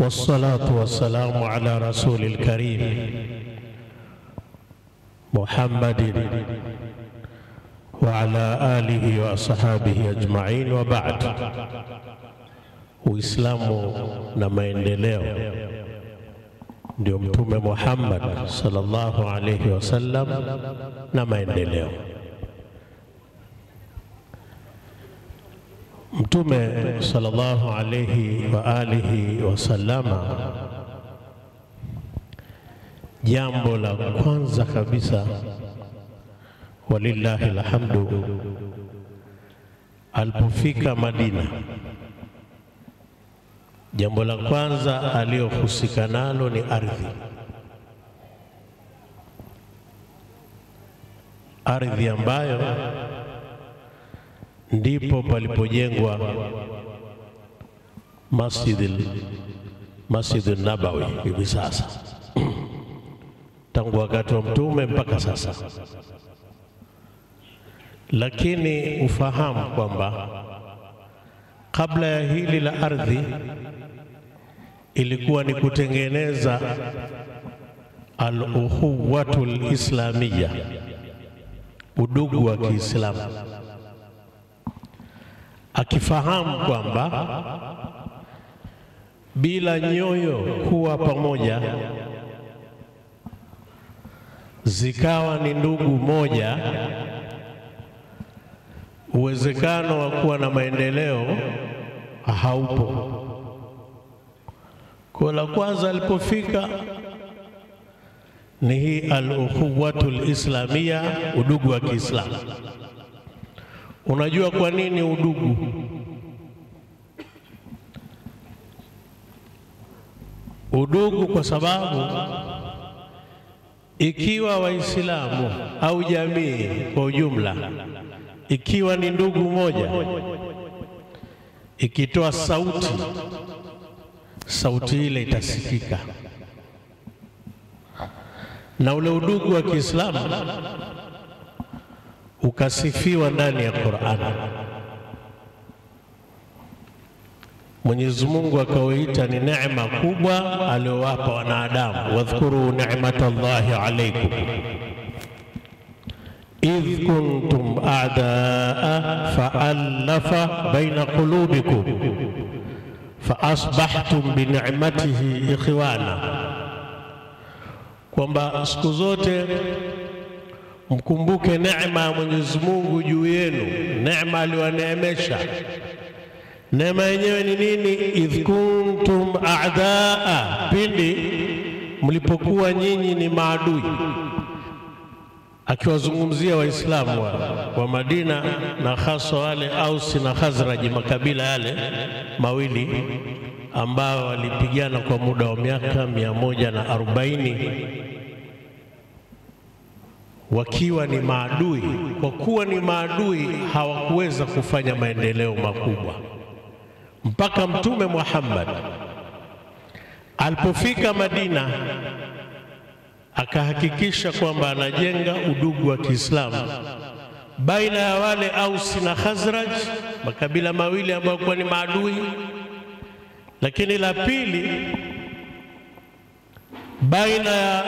والصلاة والسلام على رسول الكريم محمد وعلى آله وصحابه أجمعين وبعد. وإسلام نمين لليو ديومتوم محمد صلى الله عليه وسلم نمين لليو Mtume sallallahu alayhi wa alihi wasallama, jambo la kwanza kabisa, walillahi alhamdu, alipofika Madina, jambo la kwanza aliyohusika nalo ni ardhi. Ardhi ambayo ndipo palipojengwa Masjid Masjid Nabawi hivi sasa, tangu wakati wa Mtume mpaka sasa. Lakini ufahamu kwamba kabla ya hili la ardhi ilikuwa ni kutengeneza al-ukhuwatu al-islamiyya, udugu wa Kiislamu akifahamu kwamba bila nyoyo kuwa pamoja zikawa ni ndugu moja, uwezekano wa kuwa na maendeleo haupo. Kwa la kwanza alipofika ni hii al-ukhuwatu al-islamia, udugu wa Kiislamu. Unajua kwa nini udugu? Udugu kwa sababu ikiwa Waislamu au jamii kwa ujumla ikiwa ni ndugu moja, ikitoa sauti, sauti ile itasikika, na ule udugu wa Kiislamu ukasifiwa ndani ya Qur'an. Mwenyezi Mungu akauita ni neema kubwa aliyowapa wanadamu, wadhkuru ni'matallahi alaykum. Idh kuntum a'daa fa'alafa baina qulubikum faasbahtum binicmatihi ikhwana, kwamba siku zote mkumbuke neema ya Mwenyezi Mungu juu yenu, neema aliyoneemesha. Neema yenyewe ni nini? idh kuntum a'daa, pindi mlipokuwa nyinyi ni maadui, akiwazungumzia Waislamu wa, wa Madina na hasa wale Ausi na Khazraji, makabila yale mawili ambao walipigana kwa muda wa miaka mia moja na arobaini wakiwa ni maadui. Kwa kuwa ni maadui, hawakuweza kufanya maendeleo makubwa mpaka Mtume Muhammad alipofika Madina, akahakikisha kwamba anajenga udugu wa Kiislamu baina ya wale Ausi na Khazraj, makabila mawili ambayo kuwa ni maadui. Lakini la pili, baina ya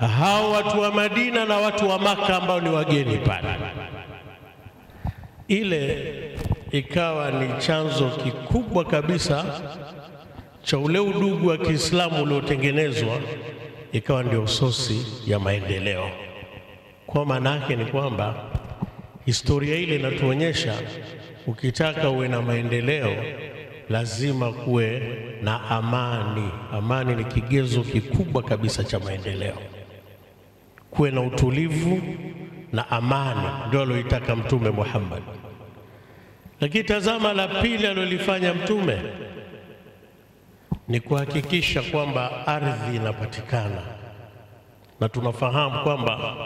hao watu wa Madina na watu wa Maka ambao ni wageni pale. Ile ikawa ni chanzo kikubwa kabisa cha ule udugu wa Kiislamu uliotengenezwa, ikawa ndio sosi ya maendeleo. Kwa maana yake ni kwamba historia ile inatuonyesha ukitaka uwe na maendeleo lazima kuwe na amani. Amani ni kigezo kikubwa kabisa cha maendeleo kuwe na utulivu na amani, ndio aloitaka Mtume Muhammad. Lakini tazama, la pili alilofanya Mtume ni kuhakikisha kwamba ardhi inapatikana, na tunafahamu kwamba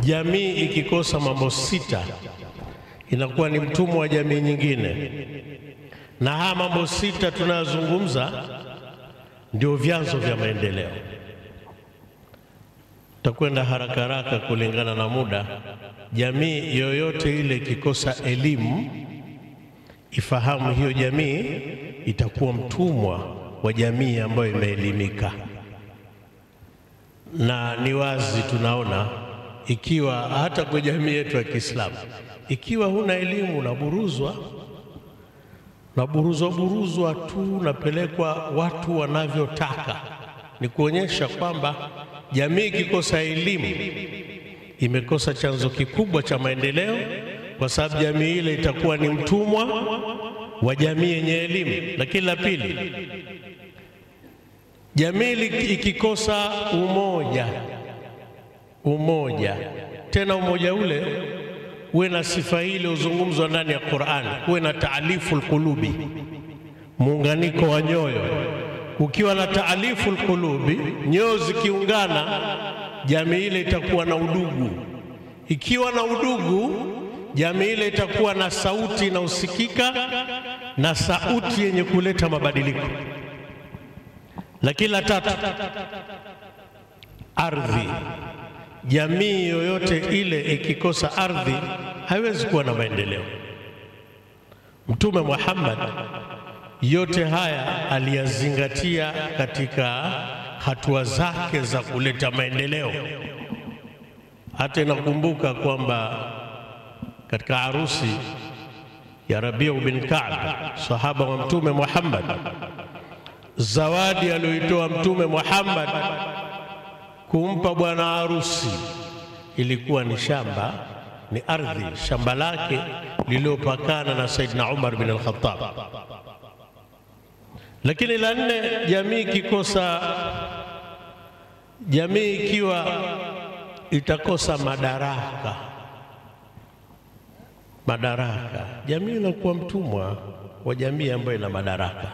jamii ikikosa mambo sita inakuwa ni mtumwa wa jamii nyingine, na haya mambo sita tunayozungumza ndio vyanzo vya maendeleo. Takwenda haraka haraka kulingana na muda. Jamii yoyote ile ikikosa elimu, ifahamu hiyo jamii itakuwa mtumwa wa jamii ambayo imeelimika, na ni wazi tunaona ikiwa hata kwa jamii yetu ya Kiislamu, ikiwa huna elimu unaburuzwa, unaburuzwa buruzwa tu, unapelekwa watu wanavyotaka. Ni kuonyesha kwamba jamii ikikosa elimu imekosa chanzo kikubwa cha maendeleo, kwa sababu jamii ile itakuwa ni mtumwa wa jamii yenye elimu. Lakini la pili, jamii ikikosa umoja, umoja tena umoja ule uwe na sifa ile uzungumzwa ndani ya Qur'an, uwe na taalifu lqulubi, muunganiko wa nyoyo. Ukiwa na taalifu lqulubi, nyoyo zikiungana, jamii ile itakuwa na udugu. Ikiwa na udugu, jamii ile itakuwa na sauti inayosikika na sauti yenye kuleta mabadiliko. Lakini la tatu, ardhi. Jamii yoyote ile ikikosa ardhi haiwezi kuwa na maendeleo. Mtume Muhammad yote haya aliyazingatia katika hatua zake za kuleta maendeleo. Hata inakumbuka kwamba katika arusi ya Rabiu bin Ka'b, sahaba wa Mtume Muhammad, zawadi aliyoitoa Mtume Muhammad kumpa bwana harusi ilikuwa ni shamba, ni ardhi, shamba lake lililopakana na Saidna Umar bin al-Khattab. Lakini la nne, jamii ikikosa, jamii ikiwa itakosa madaraka, madaraka, jamii inakuwa mtumwa wa jamii ambayo ina madaraka.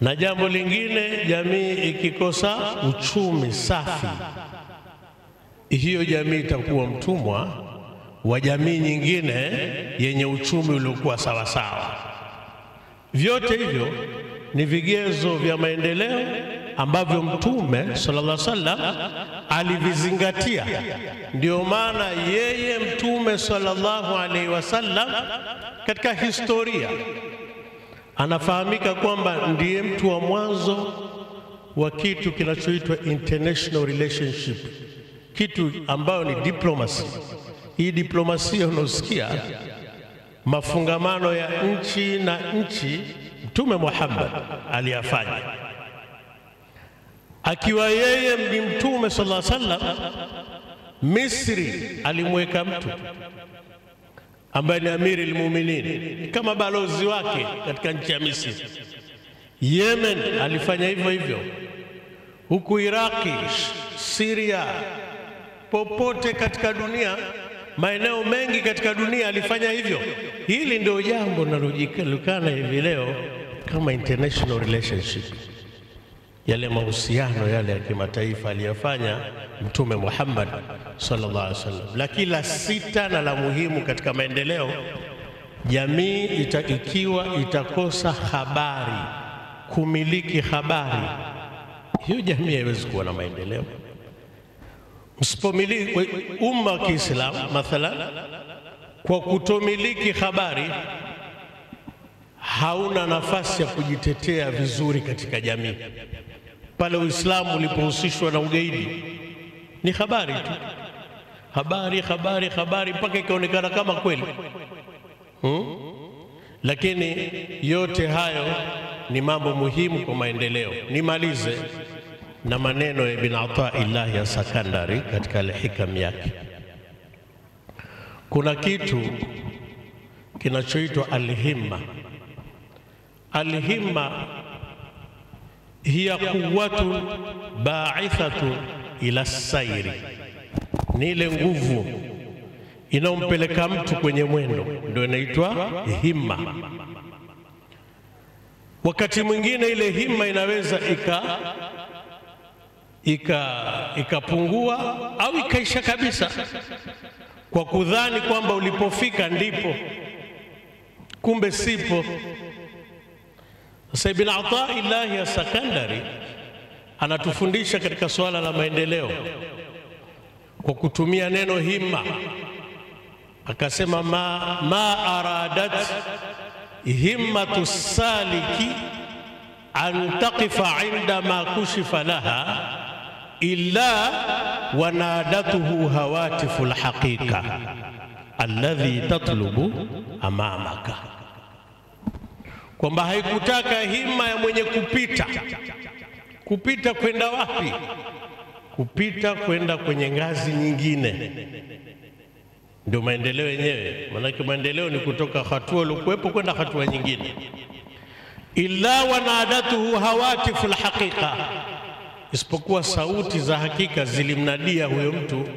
Na jambo lingine, jamii ikikosa uchumi safi, hiyo jamii itakuwa mtumwa wa jamii nyingine yenye uchumi uliokuwa sawasawa. Vyote hivyo ni vigezo vya maendeleo ambavyo Mtume sallallahu alaihi wasallam alivizingatia. Ndio maana yeye Mtume sallallahu alaihi wasallam katika historia anafahamika kwamba ndiye mtu wa mwanzo wa kitu kinachoitwa international relationship, kitu ambayo ni diplomacy. Hii diplomasia unaosikia mafungamano ya nchi na nchi, Mtume Muhammad aliyafanya akiwa yeye ni mtume sallallahu alaihi wasallam. Misri alimweka mtu ambaye ni amiri almu'minin kama balozi wake katika nchi ya Misri. Yemen alifanya hivyo hivyo, huku Iraki, Siria, popote katika dunia, maeneo mengi katika dunia alifanya hivyo. Hili ndio jambo linalojulikana hivi leo kama international relationship, yale mahusiano yale ya kimataifa aliyofanya Mtume Muhammad sallallahu alaihi wasallam. La sita na la muhimu katika maendeleo, jamii ita, ikiwa itakosa habari, kumiliki habari, hiyo jamii haiwezi kuwa na maendeleo. Umma wa Kiislamu mathalan, kwa kutomiliki habari, hauna nafasi ya kujitetea vizuri katika jamii. Pale Uislamu ulipohusishwa na ugaidi ni habari tu, habari habari habari, mpaka ikaonekana kama kweli hmm? Lakini yote hayo ni mambo muhimu kwa maendeleo. Nimalize na maneno ya Ibn Ataillah ya Sakandari katika Alhikam yake. Kuna kitu kinachoitwa alhimma. Alhimma hiya quwwatu ba'ithatu ila sairi, ni ile nguvu inayompeleka mtu kwenye mwendo, ndio inaitwa himma. Wakati mwingine ile himma inaweza ika ikapungua au ikaisha kabisa, kwa kudhani kwamba ulipofika ndipo, kumbe sipo. Sasa Ibn Ataillahi ya Sakandari anatufundisha katika suala la maendeleo kwa kutumia neno himma, akasema ma, ma aradat himmatu saliki an taqifa inda ma kushifa laha illa wanadatuhu hawatifu lhaqiqa alladhi tatlubu amamaka, kwamba haikutaka hima ya mwenye kupita. Kupita kwenda wapi? Kupita kwenda kwenye ngazi nyingine, ndio maendeleo yenyewe. Maanake maendeleo ni kutoka hatua uliokuwepo kwenda hatua nyingine. illa wanadatuhu hawatifu lhaqiqa, isipokuwa sauti za hakika zilimnadia huyo mtu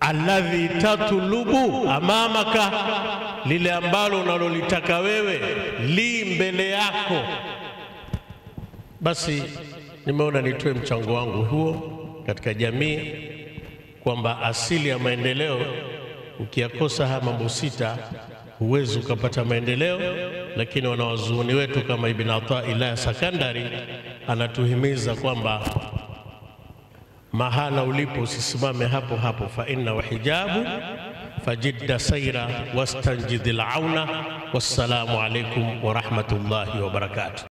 alladhi tatulubu amamaka, lile ambalo unalolitaka wewe li mbele yako. Basi nimeona nitoe mchango wangu huo katika jamii, kwamba asili ya maendeleo, ukiyakosa haya mambo sita huwezi ukapata maendeleo. Lakini wanawazuoni wetu kama Ibn Ataillah Sakandari anatuhimiza kwamba mahala ulipo usisimame hapo hapo, fa inna wahijabu fajidda saira wastanjidil auna. Wassalamu alaikum wa rahmatullahi wa barakatuh.